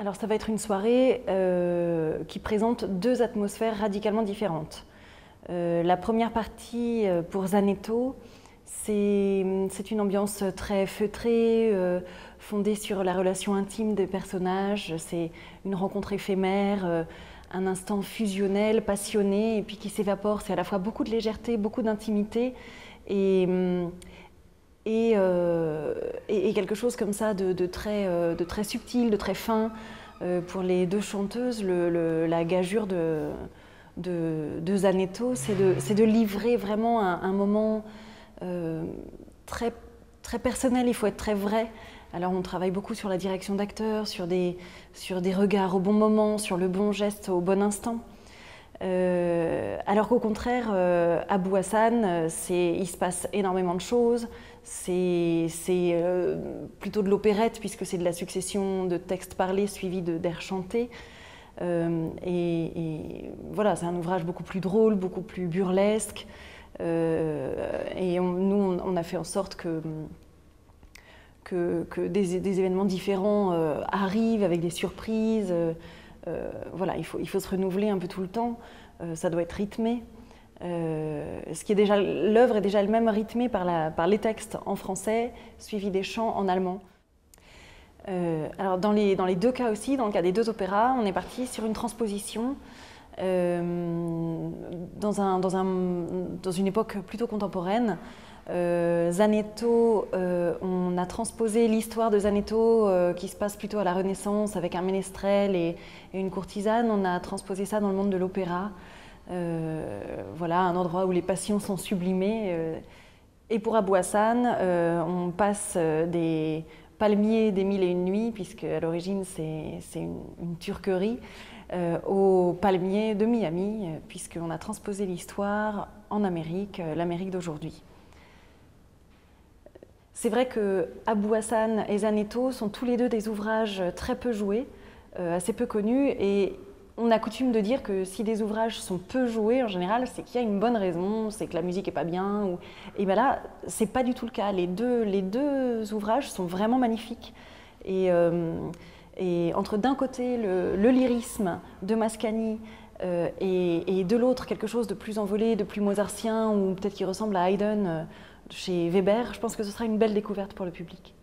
Alors ça va être une soirée euh, qui présente deux atmosphères radicalement différentes. Euh, la première partie euh, pour Zanetto, c'est une ambiance très feutrée, fondée sur la relation intime des personnages. C'est une rencontre éphémère, un instant fusionnel, passionné, et puis qui s'évapore. C'est à la fois beaucoup de légèreté, beaucoup d'intimité, et, et, quelque chose comme ça de, très, de très subtil, de très fin. Euh, pour les deux chanteuses, la gageure de, de, Zanetto, c'est de, de, livrer vraiment un, moment euh, très, personnel, il faut être très vrai. Alors on travaille beaucoup sur la direction d'acteurs, sur des, sur des regards au bon moment, sur le bon geste au bon instant. Euh, alors qu'au contraire, euh, à Bouassan, euh, il se passe énormément de choses. C'est plutôt de l'opérette, puisque c'est de la succession de textes parlés suivis d'air chantés. Et, voilà, c'est un ouvrage beaucoup plus drôle, beaucoup plus burlesque. et nous, on a fait en sorte que, des, événements différents arrivent avec des surprises. Euh, voilà, il faut, il faut se renouveler un peu tout le temps. Euh, ça doit être rythmé. Euh, ce qui est déjà l'œuvre est déjà elle-même rythmée par, la, par les textes en français, suivis des chants en allemand. alors dans les, dans les deux cas aussi, dans le cas des deux opéras, on est parti sur une transposition dans, un, dans, un, dans, une époque plutôt contemporaine. Euh, Zanetto, euh, on a transposé l'histoire de Zanetto euh, qui se passe plutôt à la Renaissance avec un ménestrel et, une courtisane. On a transposé ça dans le monde de l'opéra. voilà, un endroit où les passions sont sublimées. Et pour Abouassan, on passe des palmiers des mille et une nuits, puisque à l'origine c'est une, turquerie, aux palmiers de Miami, puisqu'on a transposé l'histoire en Amérique, l'Amérique d'aujourd'hui. C'est vrai que Abou Hassan et Zanetto sont tous les deux des ouvrages très peu joués, euh, assez peu connus, et on a coutume de dire que si des ouvrages sont peu joués, en général, c'est qu'il y a une bonne raison, c'est que la musique est pas bien. Ou... Et bien là, c'est pas du tout le cas. Les deux, les deux ouvrages sont vraiment magnifiques. Et, euh, entre d'un côté le, lyrisme de Mascagni euh, et, et, de l'autre quelque chose de plus envolé, de plus mozartien, ou peut-être qui ressemble à Haydn chez Weber, je pense que ce sera une belle découverte pour le public.